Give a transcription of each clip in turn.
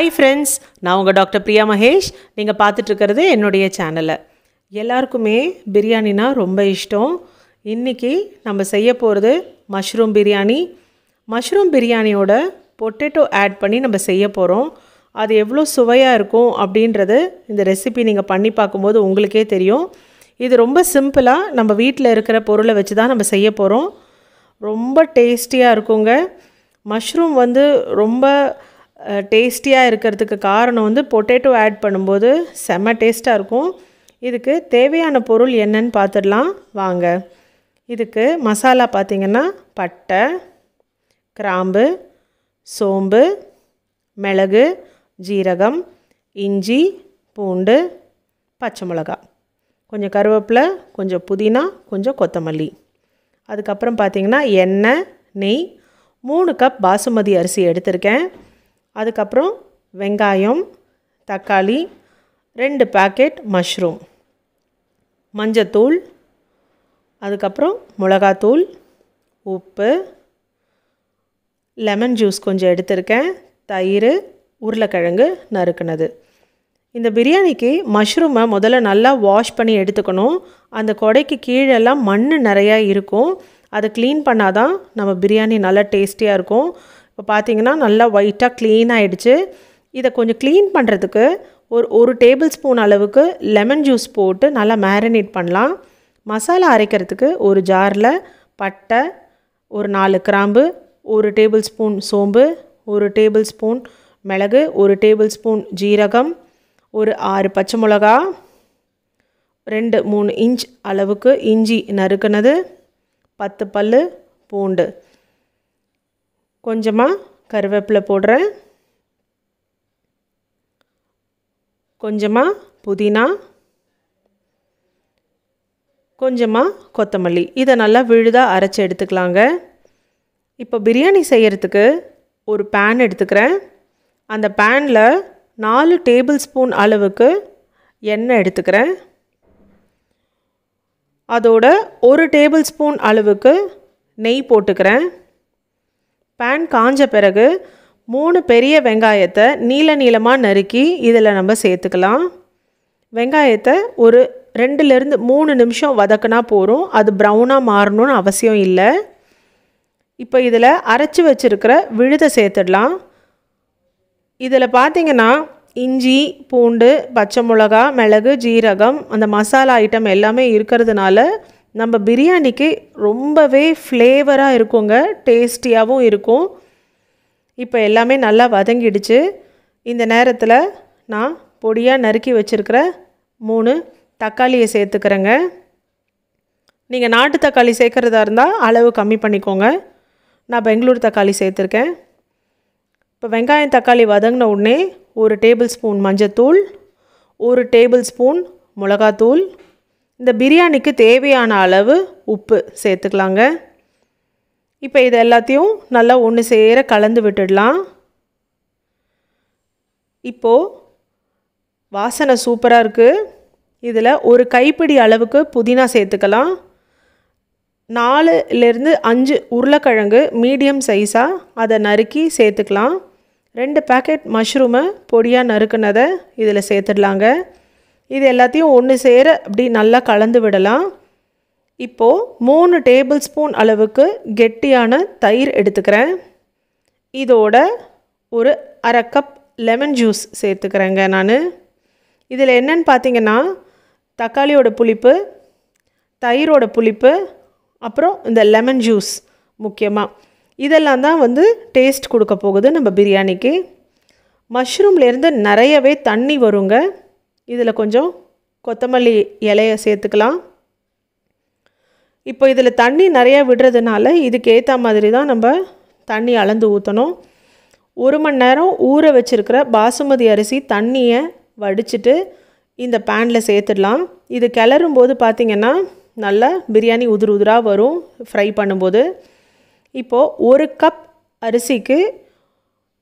Hi friends நான் உங்கள் doctor Priya Mahesh. நீங்கள் பார்த்துட்ருக்கிறது என்னுடைய சேனலை. எல்லாருக்குமே பிரியாணினா ரொம்ப இஷ்டம். இன்றைக்கி நம்ம செய்ய போகிறது மஷ்ரூம் பிரியாணி. மஷ்ரூம் பிரியாணியோட பொட்டேட்டோ ஆட் பண்ணி நம்ம செய்ய போகிறோம் அது எவ்வளோ சுவையாக இருக்கும் அப்படின்றது இந்த ரெசிபி நீங்கள் பண்ணி பார்க்கும்போது உங்களுக்கே தெரியும். இது ரொம்ப சிம்பிளாக நம்ம வீட்டில் இருக்கிற பொருளை வச்சு தான் நம்ம செய்ய போகிறோம் ரொம்ப டேஸ்டியாக இருக்குங்க. மஷ்ரூம் வந்து ரொம்ப டேஸ்டியாக இருக்கிறதுக்கு காரணம் வந்து பொட்டேட்டோ ஆட் பண்ணும்போது செம்ம டேஸ்ட்டாக இருக்கும். இதுக்கு தேவையான பொருள் என்னன்னு பார்த்துடலாம். வாங்க. இதுக்கு மசாலா பார்த்திங்கன்னா பட்டை கிராம்பு சோம்பு மிளகு ஜீரகம் இஞ்சி பூண்டு பச்சை மிளகா. கொஞ்சம் கருவேப்பிலை கொஞ்சம் புதினா கொஞ்சம் கொத்தமல்லி. அதுக்கப்புறம் பார்த்திங்கன்னா எண்ணெய் நெய் மூணு கப் பாசுமதி அரிசி எடுத்திருக்கேன். அதுக்கப்புறம் வெங்காயம் தக்காளி ரெண்டு பேக்கெட் மஷ்ரூம் மஞ்சத்தூள் அதுக்கப்புறம் மிளகாத்தூள் உப்பு லெமன் ஜூஸ் கொஞ்சம் எடுத்திருக்கேன். தயிர் உருளைக்கிழங்கு நறுக்குனது. இந்த பிரியாணிக்கு மஷ்ரூமை முதல்ல நல்லா வாஷ் பண்ணி எடுத்துக்கணும். அந்த கொடைக்கு கீழெல்லாம் மண் நிறையா இருக்கும். அதை க்ளீன் பண்ணால் தான் நம்ம பிரியாணி நல்லா டேஸ்டியாக இருக்கும். இப்போ பார்த்தீங்கன்னா நல்லா ஒயிட்டாக க்ளீன் ஆகிடுச்சு இதை கொஞ்சம் க்ளீன் பண்ணுறதுக்கு ஒரு ஒரு டேபிள் ஸ்பூன் அளவுக்கு லெமன் ஜூஸ் போட்டு நல்லா மேரினேட் பண்ணலாம். மசாலா அரைக்கிறதுக்கு ஒரு ஜாரில் பட்டை ஒரு நாலு கிராம்பு ஒரு டேபிள் ஸ்பூன் சோம்பு ஒரு டேபிள் ஸ்பூன் மிளகு ஒரு டேபிள் ஸ்பூன் ஜீரகம் ஒரு ஆறு பச்சை மிளகா ரெண்டு மூணு இன்ச் அளவுக்கு இஞ்சி நறுக்குனது பத்து பல் பூண்டு. கொஞ்சமாக கருவேப்பிலை போடுறேன். கொஞ்சமாக புதினா. கொஞ்சமாக கொத்தமல்லி. இதை நல்லா விழுதாக அரைச்சி எடுத்துக்கலாங்க. இப்போ பிரியாணி செய்கிறதுக்கு ஒரு பேன் எடுத்துக்கிறேன். அந்த பேனில் நாலு டேபிள் ஸ்பூன் அளவுக்கு எண்ணெய் எடுத்துக்கிறேன். அதோட ஒரு டேபிள் ஸ்பூன் அளவுக்கு நெய் போட்டுக்கிறேன். பேன் காஞ்ச பிறகு மூணு பெரிய வெங்காயத்தை நீல நீளமாக நறுக்கி இதில் நம்ம சேர்த்துக்கலாம். வெங்காயத்தை ஒரு ரெண்டுலேருந்து மூணு நிமிஷம் வதக்குனா போகிறோம் அது ப்ரௌனாக மாறணும்னு அவசியம் இல்லை. இப்போ இதில் அரைச்சி வச்சுருக்கிற விழுதை சேர்த்துடலாம். இதில் பார்த்தீங்கன்னா இஞ்சி பூண்டு பச்சை மிளகா மிளகு ஜீரகம் அந்த மசாலா ஐட்டம் எல்லாமே இருக்கிறதுனால நம்ம பிரியாணிக்கு ரொம்பவே ஃப்ளேவராக இருக்குங்க டேஸ்டியாகவும் இருக்கும். இப்போ எல்லாமே நல்லா வதங்கிடுச்சு. இந்த நேரத்தில் நான் பொடியாக நறுக்கி வச்சுருக்கிற மூணு தக்காளியை சேர்த்துக்கிறேங்க. நீங்கள் நாட்டு தக்காளி சேர்க்குறதா இருந்தால் அளவு கம்மி பண்ணிக்கோங்க. நான் பெங்களூர் தக்காளி சேர்த்துருக்கேன். இப்போ வெங்காயம் தக்காளி வதங்கின உடனே ஒரு டேபிள் ஸ்பூன் மஞ்சத்தூள் ஒரு டேபிள் ஸ்பூன் மிளகாத்தூள் இந்த பிரியாணிக்கு தேவையான அளவு உப்பு சேர்த்துக்கலாங்க. இப்போ இது எல்லாத்தையும் நல்லா ஒன்று சேர கலந்து விட்டுடலாம். இப்போது வாசனை சூப்பராக இருக்குது இதில் ஒரு கைப்பிடி அளவுக்கு புதினா சேர்த்துக்கலாம். நாலுலேருந்து அஞ்சு உருளைக்கிழங்கு மீடியம் சைஸாக அதை நறுக்கி சேர்த்துக்கலாம். ரெண்டு பேக்கெட் மஷ்ரூமை பொடியாக நறுக்குனதை இதில் சேர்த்துடலாங்க. இது எல்லாத்தையும் ஒன்று சேர அப்படி நல்லா கலந்து விடலாம். இப்போது மூணு டேபிள் ஸ்பூன் அளவுக்கு கெட்டியான தயிர் எடுத்துக்கிறேன். இதோட ஒரு அரை கப் லெமன் ஜூஸ் சேர்த்துக்கிறேங்க நான். இதில் என்னென்னு பார்த்தீங்கன்னா தக்காளியோட புளிப்பு தயிரோட புளிப்பு அப்புறம் இந்த லெமன் ஜூஸ் முக்கியமாக இதெல்லாம் தான் வந்து டேஸ்ட் கொடுக்க போகுது நம்ம பிரியாணிக்கு. மஷ்ரூம்லேருந்து நிறையவே தண்ணி வருங்க. இதில் கொஞ்சம் கொத்தமல்லி இலையை சேர்த்துக்கலாம். இப்போ இதில் தண்ணி நிறையா விடுறதுனால இதுக்கு ஏற்ற மாதிரி தான் நம்ம தண்ணி அளந்து ஊற்றணும் ஒரு மணி நேரம் ஊற வச்சுருக்கிற பாசுமதி அரிசி தண்ணியை வடிச்சிட்டு இந்த பேனில் சேர்த்துடலாம். இது கிளறும் போது பார்த்திங்கன்னா நல்லா பிரியாணி உதிர் உதிராக வரும் ஃப்ரை பண்ணும்போது. இப்போது ஒரு கப் அரிசிக்கு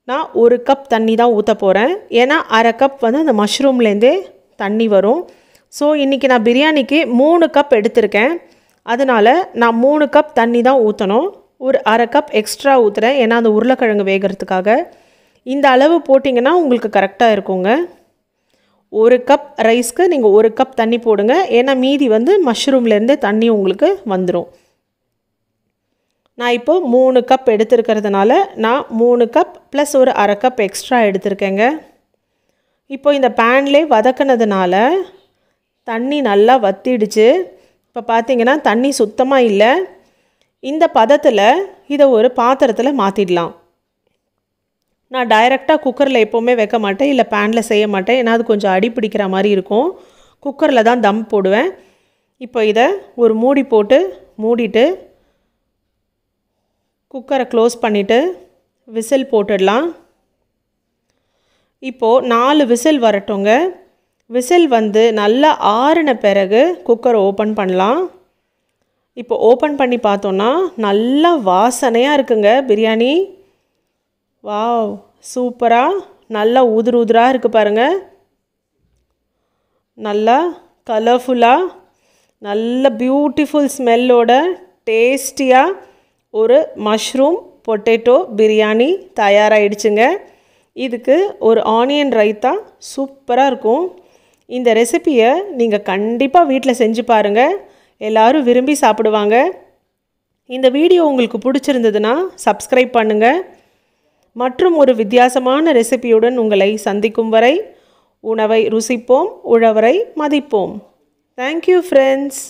நான் ஒரு கப் தண்ணி தான் ஊற்ற போகிறேன் ஏன்னா அரை கப் வந்து அந்த மஷ்ரூம்லேருந்தே தண்ணி வரும். ஸோ இன்றைக்கி நான் பிரியாணிக்கு மூணு கப் எடுத்திருக்கேன். அதனால் நான் மூணு கப் தண்ணி தான் ஊற்றணும் ஒரு அரை கப் எக்ஸ்ட்ரா ஊற்றுறேன் ஏன்னா அந்த உருளைக்கிழங்கு வேகிறதுக்காக. இந்த அளவு போட்டிங்கன்னா உங்களுக்கு கரெக்டாக இருக்குங்க. ஒரு கப் ரைஸ்க்கு நீங்கள் ஒரு கப் தண்ணி போடுங்க. ஏன்னா மீதி வந்து மஷ்ரூம்லேருந்தே தண்ணி உங்களுக்கு வந்துடும் நான் இப்போது மூணு கப் எடுத்துருக்கிறதுனால நான் மூணு கப் ப்ளஸ் ஒரு அரை கப் எக்ஸ்ட்ரா எடுத்திருக்கேங்க. இப்போ இந்த பேன்லே வதக்கினதுனால தண்ணி நல்லா வத்திடுச்சு. இப்போ பார்த்தீங்கன்னா தண்ணி சுத்தமாக இல்லை. இந்த பதத்தில் இதை ஒரு பாத்திரத்தில் மாற்றிடலாம் நான் டைரெக்டாக குக்கரில் எப்போவுமே வைக்க மாட்டேன். இல்லை பேனில் செய்ய மாட்டேன். ஏன்னா அது கொஞ்சம் அடி பிடிக்கிற மாதிரி இருக்கும். குக்கரில் தான் தம் போடுவேன். இப்போ இதை ஒரு மூடி போட்டு மூடிட்டு குக்கரை க்ளோஸ் பண்ணிவிட்டு விசில் போட்டுடலாம். இப்போது நாலு விசில் வரட்டுங்க. விசில் வந்து நல்லா ஆறின பிறகு குக்கரை ஓப்பன் பண்ணலாம். இப்போ ஓப்பன் பண்ணி பார்த்தோன்னா நல்லா வாசனையாக இருக்குங்க பிரியாணி. வாவ் சூப்பராக நல்லா உதிர் உதிராக இருக்குது பாருங்கள் நல்லா கலர்ஃபுல்லாக நல்ல பியூட்டிஃபுல் ஸ்மெல்லோட டேஸ்டியாக ஒரு மஷ்ரூம் பொட்டேட்டோ பிரியாணி தயாராகிடுச்சுங்க இதுக்கு ஒரு ஆனியன் ரைத்தா சூப்பராக இருக்கும். இந்த ரெசிப்பியை நீங்கள் கண்டிப்பாக வீட்டில் செஞ்சு பாருங்கள் எல்லோரும் விரும்பி சாப்பிடுவாங்க. இந்த வீடியோ உங்களுக்கு பிடிச்சிருந்ததுன்னா சப்ஸ்கிரைப் பண்ணுங்கள் மற்றும் ஒரு வித்தியாசமான ரெசிபியுடன் உங்களை சந்திக்கும் வரை உணவை ருசிப்போம் உழவரை மதிப்போம். Thank you friends